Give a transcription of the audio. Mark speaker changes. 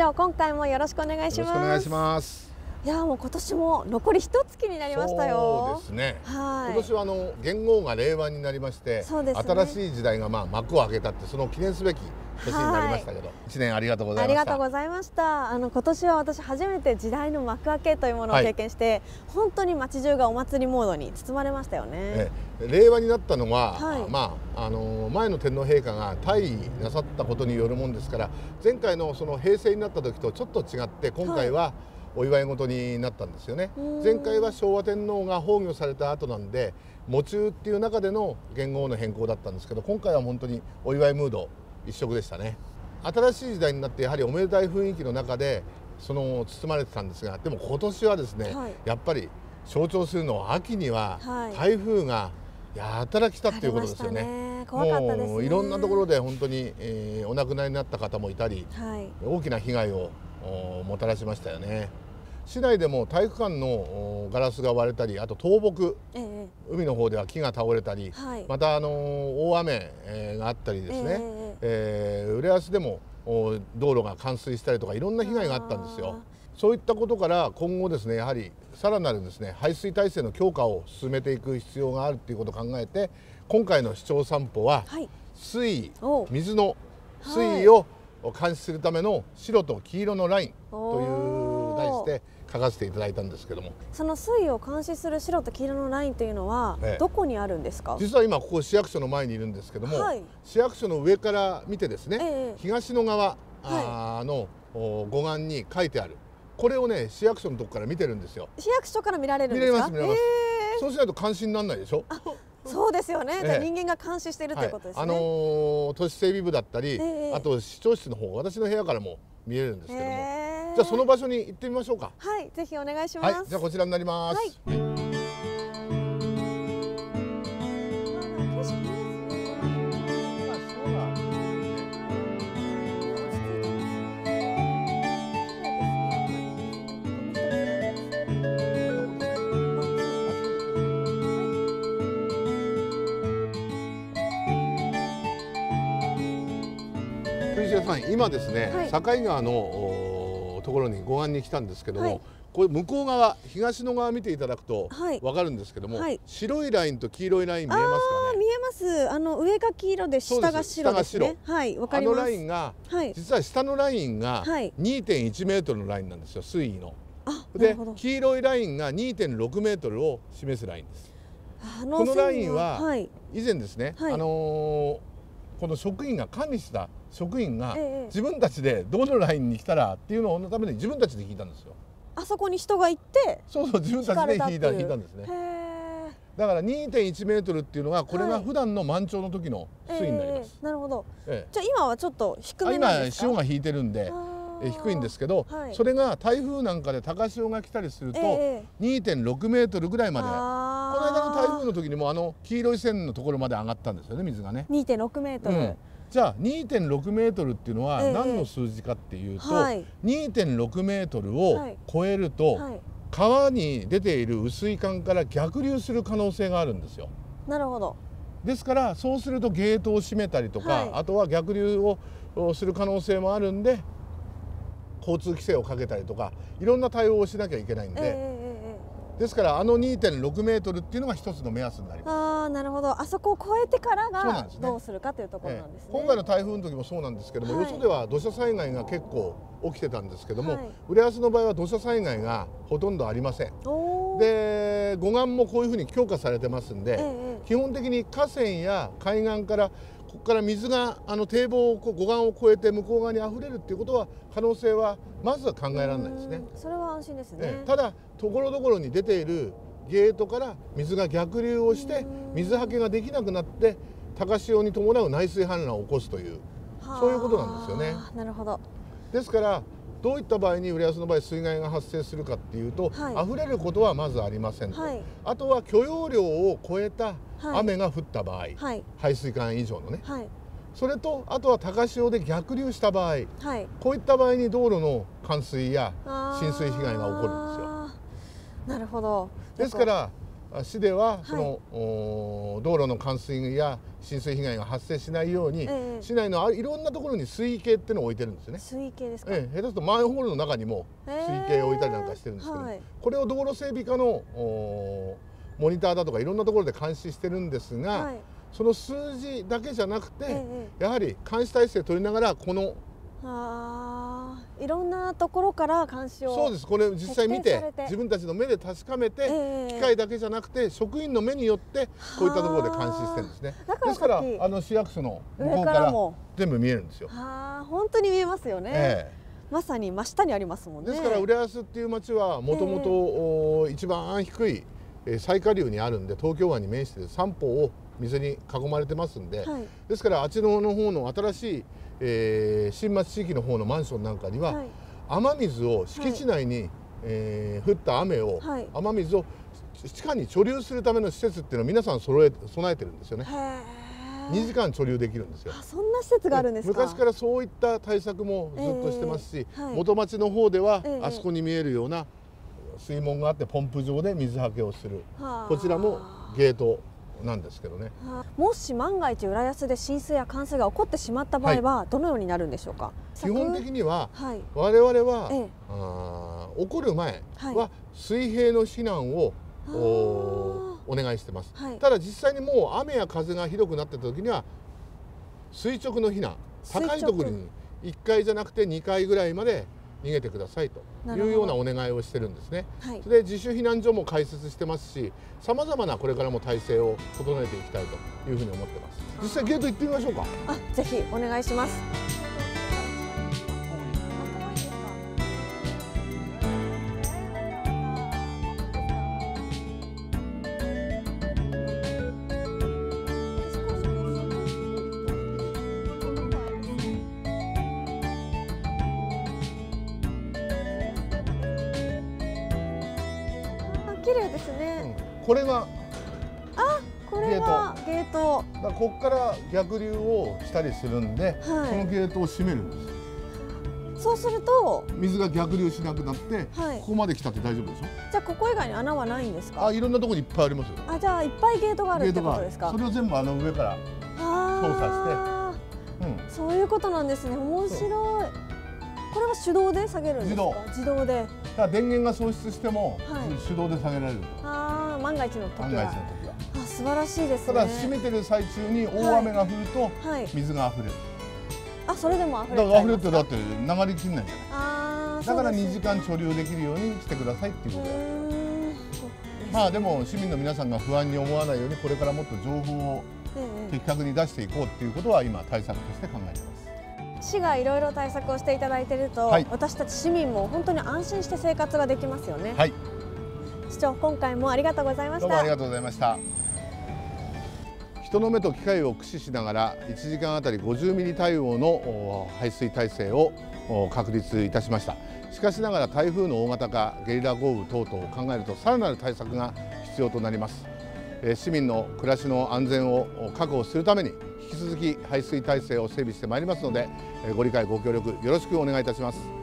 Speaker 1: 長今回もよろしくお願いします。
Speaker 2: よろしくお願いします。
Speaker 1: いやもう今年も残り一月になりましたよ。
Speaker 2: そうですね。
Speaker 1: はい。
Speaker 2: 今年はあの元号が令和になりまして、
Speaker 1: そうですね。
Speaker 2: 新しい時代がまあ幕を開けたってその記念すべき年になりましたけど、一年ありがとうござ
Speaker 1: あ
Speaker 2: いました。
Speaker 1: りがとうございました。あの今年は私初めて時代の幕開けというものを
Speaker 2: はい
Speaker 1: 経験して、本当に街中がお祭りモードに包まれましたよね。
Speaker 2: ええ。令和になったのは、
Speaker 1: はい。
Speaker 2: まああの前の天皇陛下が退位なさったことによるもんですから前回のその平成になった時とちょっと違って今回はお祝い事になったんですよね。前回は昭和天皇が崩御された後なんで喪中っていう中での元号の変更だったんですけど今回は本当にお祝いムード一色でしたね。新しい時代になってやはりおめでたい雰囲気の中でその包まれてたんですがでも今年はですね、
Speaker 1: はい。
Speaker 2: やっぱり象徴するのは秋には
Speaker 1: はい。
Speaker 2: 台風がやたら来たっていうことですよね。
Speaker 1: ね。
Speaker 2: もういろんなところで本当に、えーお亡くなりになった方もいたり
Speaker 1: はい。
Speaker 2: 大きな被害をおもたらしましたよね。市内でも体育館のおガラスが割れたりあと倒木
Speaker 1: ええ。
Speaker 2: 海の方では木が倒れたり、
Speaker 1: はい。
Speaker 2: またあの大雨、えーがあったりですね、
Speaker 1: え
Speaker 2: えー浦安でもお道路が冠水したりとかいろんな被害があったんですよ。そういったことから今後ですねやはりさらなるですね排水体制の強化を進めていく必要があるということを考えて今回の市長散歩は
Speaker 1: はい。
Speaker 2: 水位
Speaker 1: お
Speaker 2: 水の水位を監視するための白と黄色のラインという題して書かせていただいたんですけども。
Speaker 1: その水位を監視する白と黄色のラインというのは
Speaker 2: ええ。
Speaker 1: どこにあるんですか、
Speaker 2: 実は今ここ市役所の前にいるんですけども、
Speaker 1: はい。
Speaker 2: 市役所の上から見てですね、
Speaker 1: ええ。
Speaker 2: 東の側あーのお護岸に書いてある。これをね市役所のとこから見てるんですよ。
Speaker 1: 市役所から見られるん
Speaker 2: 見
Speaker 1: ですか？
Speaker 2: れます見れます、そうしないと監視にならないでしょ？
Speaker 1: そうですよね、
Speaker 2: ええ。
Speaker 1: じゃあ人間が監視しているということですね、
Speaker 2: あのー都市整備部だったり、
Speaker 1: ええ
Speaker 2: あと市長室の方私の部屋からも見えるんですけども、じゃあその場所に行ってみましょうか。
Speaker 1: はいぜひお願いします、
Speaker 2: はい、じゃあこちらになります。
Speaker 1: はい
Speaker 2: 藤重さん、今ですね、
Speaker 1: はい。
Speaker 2: 境川のおところに護岸に来たんですけども、
Speaker 1: はい。
Speaker 2: これ向こう側東の側見ていただくと
Speaker 1: はい。
Speaker 2: わかるんですけども、
Speaker 1: はい。
Speaker 2: 白いラインと黄色いライン見えますかね？
Speaker 1: あ見えます。あの上が黄色で下が白ですね。はいわか
Speaker 2: あの
Speaker 1: ります。
Speaker 2: ラインが
Speaker 1: はい。
Speaker 2: 実は下のラインが
Speaker 1: はい。
Speaker 2: 2.1メートルのラインなんですよ水位の。で黄色いラインが2.6メートルを示すラインです。
Speaker 1: あ
Speaker 2: このラインは
Speaker 1: はい。
Speaker 2: 以前ですね、
Speaker 1: はい。
Speaker 2: あのーこの職員が管理した職員が
Speaker 1: ええ。
Speaker 2: 自分たちでどのラインに来たらっていうののために自分たちで引いたんですよ。
Speaker 1: あそこに人が行って
Speaker 2: そうそう自分たちで引いた引いたんですね。だから2.1メートルっていうのがこれ
Speaker 1: はい。
Speaker 2: が普段の満潮の時の水位になります。
Speaker 1: ええなるほど。
Speaker 2: ええ。
Speaker 1: じゃあ今はちょっと低
Speaker 2: あ
Speaker 1: め
Speaker 2: 今
Speaker 1: ですか？
Speaker 2: 潮が引いてるんで低いんですけど、
Speaker 1: はい。
Speaker 2: それが台風なんかで高潮が来たりすると
Speaker 1: ええ
Speaker 2: 2.6メートルぐらいまで、こ
Speaker 1: あ
Speaker 2: の間の台風の時にもあの黄色い線のところまで上がったんですよね水がね。
Speaker 1: 2.6メートル、
Speaker 2: うんじゃあ2.6メートルっていうのは
Speaker 1: ええ。
Speaker 2: 何の数字かっていうと、
Speaker 1: はい。
Speaker 2: 2.6メートルを
Speaker 1: はい。
Speaker 2: 超えると、
Speaker 1: はい。
Speaker 2: 川に出ている雨水管から逆流する可能性があるんですよ。
Speaker 1: なるほど。
Speaker 2: ですからそうするとゲートを閉めたりとか、
Speaker 1: はい。
Speaker 2: あとは逆流をおする可能性もあるんで交通規制をかけたりとかいろんな対応をしなきゃいけないんで、
Speaker 1: ええええええ。
Speaker 2: ですからあの2.6メートルっていうのが一つの目安になります。
Speaker 1: なるほど。あそこを越えてからがどうするかというところ
Speaker 2: え
Speaker 1: なんですね、
Speaker 2: え今回の台風の時もそうなんですけども、
Speaker 1: はい。
Speaker 2: よそでは土砂災害が結構起きてたんですけども、
Speaker 1: はい。
Speaker 2: 浦安の場合は土砂災害がほとんどありません。で護岸もこういうふうに強化されてますんで、
Speaker 1: ええ。
Speaker 2: 基本的に河川や海岸からここから水があの堤防をこう護岸を越えて向こう側に溢れるっていうことは可能性はまずは考えられないですね。
Speaker 1: うん。それは安心ですね、
Speaker 2: ええ。ただところどころに出ているゲートから水が逆流をして水はけができなくなって高潮に伴う内水氾濫を起こすという
Speaker 1: はあ。
Speaker 2: そういうことなんですよね。
Speaker 1: なるほど。
Speaker 2: ですからどういった場合に浦安の場合水害が発生するかっていうと、
Speaker 1: はい。
Speaker 2: 溢れることはまずありませんと、
Speaker 1: はい。
Speaker 2: あとは許容量を超えた
Speaker 1: はい。
Speaker 2: 雨が降った場合、
Speaker 1: はい。
Speaker 2: 排水管以上のね。
Speaker 1: はい。
Speaker 2: それとあとは高潮で逆流した場合
Speaker 1: はい。
Speaker 2: こういった場合に道路の冠水や浸水被害が起こるんですよ。
Speaker 1: なるほど
Speaker 2: ですから市ではその、お道路の冠水や浸水被害が発生しないように、
Speaker 1: ええ。
Speaker 2: 市内のあいろんなところに水位計っていうのを置いてるんですよね。
Speaker 1: 水系ですか、
Speaker 2: ええ、下手するとマンホールの中にも水位計を置いたりなんかしてるんですけど、
Speaker 1: はい。
Speaker 2: これを道路整備課のおモニターだとかいろんなところで監視してるんですが、
Speaker 1: はい。
Speaker 2: その数字だけじゃなくて、
Speaker 1: ええ。
Speaker 2: やはり監視体制取りながらこの
Speaker 1: いろんなところから監視を
Speaker 2: そうです。これ実際見て自分たちの目で確かめて、
Speaker 1: ええ。
Speaker 2: 機械だけじゃなくて職員の目によってこういったところで監視してるんですね。ですからあの市役所の向こ
Speaker 1: 上
Speaker 2: うから全部見えるんですよ、
Speaker 1: はあ本当に見えますよね、
Speaker 2: え
Speaker 1: まさに真下にありますもんね。
Speaker 2: えですから浦安っていう町はもともと一番低いえー最下流にあるんで東京湾に面している三方を水に囲まれてますんで、
Speaker 1: はい。
Speaker 2: ですからあっちの方の新しい、えー新町地域の方のマンションなんかには、
Speaker 1: はい。
Speaker 2: 雨水を敷地内に、えー降った雨を、
Speaker 1: はい。
Speaker 2: 雨水を地下に貯留するための施設っていうのを皆さん揃え備えてるんですよね。
Speaker 1: へえ
Speaker 2: 2時間貯留できるんですよ。
Speaker 1: あそんな施設があるんですか？
Speaker 2: 昔からそういった対策もずっとしてますし、
Speaker 1: ええはい
Speaker 2: 元町の方では、
Speaker 1: ええ。
Speaker 2: あそこに見えるような水門があってポンプ場で水はけをする。
Speaker 1: はあ。
Speaker 2: こちらもゲートなんですけどね。
Speaker 1: はあもし万が一浦安で浸水や冠水が起こってしまった場合はどのようになるんでしょうか、
Speaker 2: 基本的には
Speaker 1: はい。
Speaker 2: 我々は、
Speaker 1: ええ。
Speaker 2: あー起こる前
Speaker 1: はい。
Speaker 2: は水平の避難を、
Speaker 1: あー。
Speaker 2: おお願いしてます、
Speaker 1: はい。
Speaker 2: ただ実際にもう雨や風がひどくなってた時には垂直の避難高いところに1階じゃなくて2階ぐらいまで逃げてくださいと
Speaker 1: ない
Speaker 2: うようなお願いをしてるんですね。
Speaker 1: はい。
Speaker 2: それで自主避難所も開設してますしさまざまなこれからも体制を整えていきたいというふうに思ってます。実際ゲート行ってみましょうか。
Speaker 1: あぜひお願いします綺麗ですね、
Speaker 2: うん。これが
Speaker 1: これがゲート。
Speaker 2: だからここから逆流をしたりするんで、
Speaker 1: はい。
Speaker 2: このゲートを閉めるんです。
Speaker 1: そうすると
Speaker 2: 水が逆流しなくなって、
Speaker 1: はい。
Speaker 2: ここまで来たって大丈夫でしょ？
Speaker 1: じゃあここ以外に穴はないんですか？
Speaker 2: あいろんなところにいっぱいありますよ。
Speaker 1: あじゃあいっぱいゲートがあるってことですか？
Speaker 2: それを全部あの上から、
Speaker 1: あ
Speaker 2: うん、
Speaker 1: ーそういうことなんですね。面白い。これは手動で下げるんですか？自動で
Speaker 2: ただ電源が喪失しても、
Speaker 1: はい。
Speaker 2: 手動で下げられる
Speaker 1: ああ万が一の時
Speaker 2: 万が一の
Speaker 1: は
Speaker 2: 時は。
Speaker 1: あ素晴らしいですね。
Speaker 2: ただ閉めてる最中に大雨が降ると、
Speaker 1: はい。
Speaker 2: 水が溢れる。
Speaker 1: あそれでも溢れ
Speaker 2: だから溢れてだって流れきんないじゃない。だから
Speaker 1: そうです
Speaker 2: 2時間貯留できるようにしてくださいっていう
Speaker 1: う
Speaker 2: ことまあでも市民の皆さんが不安に思わないようにこれからもっと情報を
Speaker 1: ええ。
Speaker 2: 的確に出していこうっていうことは今対策として考えてます
Speaker 1: 市がいろいろ対策をしていただいていると、
Speaker 2: はい。
Speaker 1: 私たち市民も本当に安心して生活ができますよね、
Speaker 2: はい。
Speaker 1: 市長今回もありがとうございました。
Speaker 2: どうもありがとうございました。人の目と機械を駆使しながら1時間あたり50ミリ対応のお排水体制をお確立いたしました。しかしながら台風の大型化ゲリラ豪雨等々を考えるとさらなる対策が必要となります。えー市民の暮らしの安全を確保するために引き続き排水体制を整備してまいりますのでご理解ご協力よろしくお願いいたします。